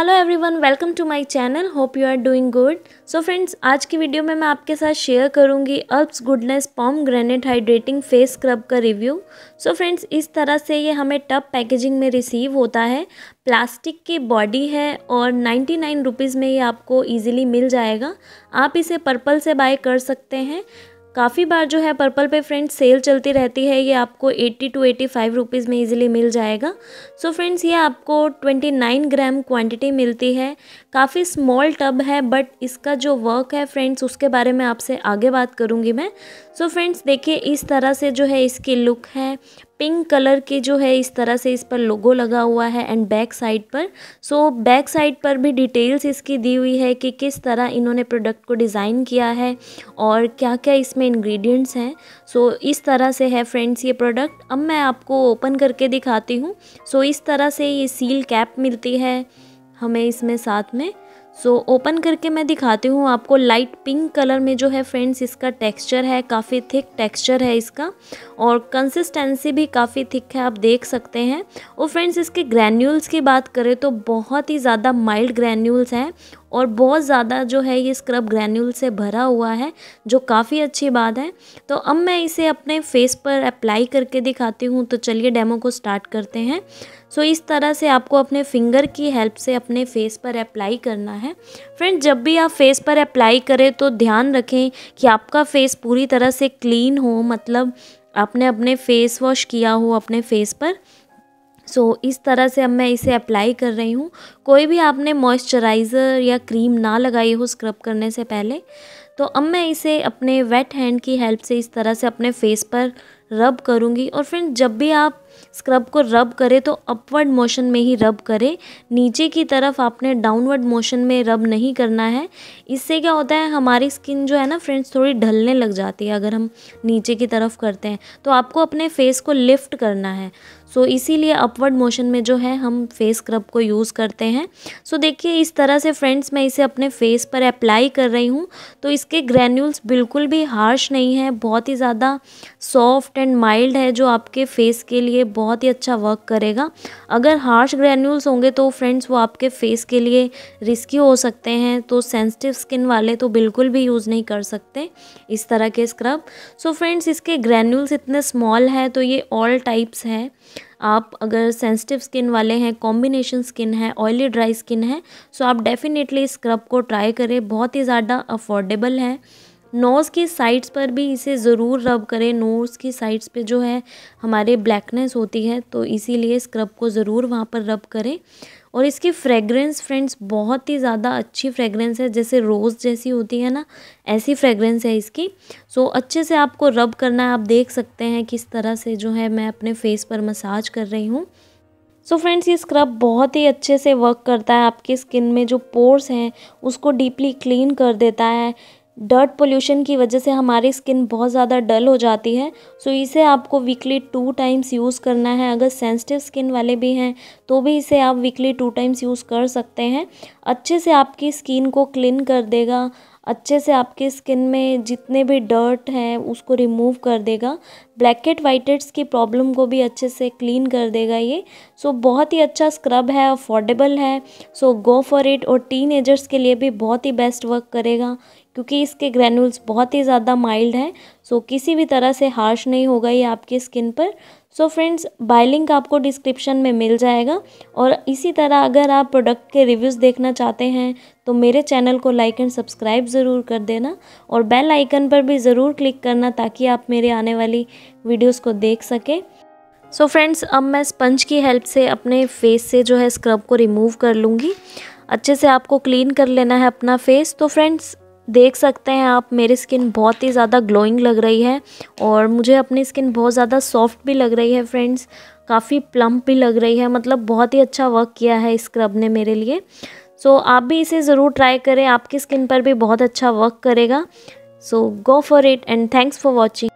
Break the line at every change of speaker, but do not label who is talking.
Hello everyone welcome to my channel hope you are doing good so friends आज की video में मैं आपके साथ शेयर करूँगी Alps goodness pomegranate hydrating face scrub का रिव्यू सो फ्रेंड्स इस तरह से ये हमें टब पैकेजिंग में रिसीव होता है। प्लास्टिक की बॉडी है और नाइन्टी नाइन रुपीज़ में ये आपको ईजिली मिल जाएगा। आप इसे पर्पल से बाय कर सकते हैं। काफ़ी बार जो है पर्पल पे फ्रेंड्स सेल चलती रहती है, ये आपको 80 टू 85 रुपीज़ में इजीली मिल जाएगा। सो so फ्रेंड्स ये आपको 29 ग्राम क्वांटिटी मिलती है। काफ़ी स्मॉल टब है बट इसका जो वर्क है फ्रेंड्स उसके बारे में आपसे आगे बात करूँगी मैं। सो फ्रेंड्स देखिए, इस तरह से जो है इसकी लुक है। पिंक कलर के जो है इस तरह से इस पर लोगो लगा हुआ है एंड बैक साइड पर। सो बैक साइड पर भी डिटेल्स इसकी दी हुई है कि किस तरह इन्होंने प्रोडक्ट को डिज़ाइन किया है और क्या क्या इसमें इंग्रेडिएंट्स हैं। सो so, इस तरह से है फ्रेंड्स ये प्रोडक्ट। अब मैं आपको ओपन करके दिखाती हूँ। सो so, इस तरह से ये सील कैप मिलती है हमें इसमें साथ में। सो so, ओपन करके मैं दिखाती हूँ आपको लाइट पिंक कलर में जो है फ्रेंड्स इसका टेक्सचर है काफ़ी थिक टेक्सचर है इसका और कंसिस्टेंसी भी काफ़ी थिक है आप देख सकते हैं। और फ्रेंड्स इसके ग्रैन्यूल्स की बात करें तो बहुत ही ज़्यादा माइल्ड ग्रैन्यूल्स हैं और बहुत ज़्यादा जो है ये स्क्रब ग्रैन्यूल से भरा हुआ है, जो काफ़ी अच्छी बात है। तो अब मैं इसे अपने फेस पर अप्लाई करके दिखाती हूँ तो चलिए डेमो को स्टार्ट करते हैं। सो इस तरह से आपको अपने फिंगर की हेल्प से अपने फेस पर अप्लाई करना है। फ्रेंड, जब भी आप फेस पर अप्लाई करें तो ध्यान रखें कि आपका फेस पूरी तरह से क्लीन हो मतलब आपने अपने फेस वॉश किया हो अपने फेस पर सो so, इस तरह से अब मैं इसे अप्लाई कर रही हूँ। कोई भी आपने मॉइस्चराइज़र या क्रीम ना लगाई हो स्क्रब करने से पहले तो अब मैं इसे अपने वेट हैंड की हेल्प से इस तरह से अपने फेस पर रब करूँगी। और फिर जब भी आप स्क्रब को रब करें तो अपवर्ड मोशन में ही रब करें। नीचे की तरफ़ आपने डाउनवर्ड मोशन में रब नहीं करना है। इससे क्या होता है हमारी स्किन जो है ना फ्रेंड्स थोड़ी ढलने लग जाती है अगर हम नीचे की तरफ़ करते हैं। तो आपको अपने फेस को लिफ्ट करना है। सो so, इसीलिए अपवर्ड मोशन में जो है हम फेस स्क्रब को यूज़ करते हैं। सो so, देखिए इस तरह से फ्रेंड्स मैं इसे अपने फेस पर अप्लाई कर रही हूँ। तो इसके ग्रैन्यूल्स बिल्कुल भी हार्श नहीं है। बहुत ही ज़्यादा सॉफ्ट एंड माइल्ड है जो आपके फेस के लिए बहुत ही अच्छा वर्क करेगा। अगर हार्श ग्रैन्यूल्स होंगे तो फ्रेंड्स वो आपके फेस के लिए रिस्की हो सकते हैं तो सेंसिटिव स्किन वाले तो बिल्कुल भी यूज़ नहीं कर सकते इस तरह के स्क्रब सो फ्रेंड्स इसके ग्रैन्यूल्स इतने स्मॉल हैं तो ये ऑल टाइप्स हैं। आप अगर सेंसिटिव स्किन वाले हैं कॉम्बिनेशन स्किन है ऑयली ड्राई स्किन है सो आप डेफिनेटली स्क्रब को ट्राई करें, बहुत ही ज़्यादा अफोर्डेबल है। नोज़ की साइड्स पर भी इसे ज़रूर रब करें। नोज़ की साइड्स पे जो है हमारे ब्लैकनेस होती है तो इसीलिए स्क्रब को ज़रूर वहाँ पर रब करें। और इसकी फ्रेगरेंस फ्रेंड्स बहुत ही ज़्यादा अच्छी फ्रेगरेंस है, जैसे रोज़ जैसी होती है ना, ऐसी फ्रेगरेंस है इसकी। सो अच्छे से आपको रब करना है, आप देख सकते हैं किस तरह से जो है मैं अपने फेस पर मसाज कर रही हूँ। सो so फ्रेंड्स, ये स्क्रब बहुत ही अच्छे से वर्क करता है, आपकी स्किन में जो पोर्स हैं उसको डीपली क्लीन कर देता है। डर्ट पोल्यूशन की वजह से हमारी स्किन बहुत ज़्यादा डल हो जाती है। सो इसे आपको वीकली टू टाइम्स यूज़ करना है। अगर सेंसिटिव स्किन वाले भी हैं तो भी इसे आप वीकली टू टाइम्स यूज़ कर सकते हैं। अच्छे से आपकी स्किन को क्लीन कर देगा। अच्छे से आपकी स्किन में जितने भी डर्ट हैं उसको रिमूव कर देगा। ब्लैकेट वाइटेड्स की प्रॉब्लम को भी अच्छे से क्लीन कर देगा ये। सो so, बहुत ही अच्छा स्क्रब है अफोर्डेबल है। सो गो फॉर इट और टीन के लिए भी बहुत ही बेस्ट वर्क करेगा। क्योंकि इसके ग्रैनुल्स बहुत ही ज़्यादा माइल्ड हैं सो किसी भी तरह से हार्श नहीं होगा ये आपकी स्किन पर। सो फ्रेंड्स बाय लिंक आपको डिस्क्रिप्शन में मिल जाएगा। और इसी तरह अगर आप प्रोडक्ट के रिव्यूज़ देखना चाहते हैं तो मेरे चैनल को लाइक एंड सब्सक्राइब ज़रूर कर देना। और बेल आइकन पर भी ज़रूर क्लिक करना ताकि आप मेरे आने वाली वीडियोज़ को देख सकें। सो so फ्रेंड्स अब मैं स्पंज की हेल्प से अपने फेस से जो है स्क्रब को रिमूव कर लूँगी। अच्छे से आपको क्लीन कर लेना है अपना फेस तो फ्रेंड्स देख सकते हैं आप मेरी स्किन बहुत ही ज़्यादा ग्लोइंग लग रही है और मुझे अपनी स्किन बहुत ज़्यादा सॉफ्ट भी लग रही है फ्रेंड्स काफ़ी प्लम्प भी लग रही है मतलब बहुत ही अच्छा वर्क किया है इस स्क्रब ने मेरे लिए। सो so, आप भी इसे ज़रूर ट्राई करें आपकी स्किन पर भी बहुत अच्छा वर्क करेगा। So go for it and thanks for watching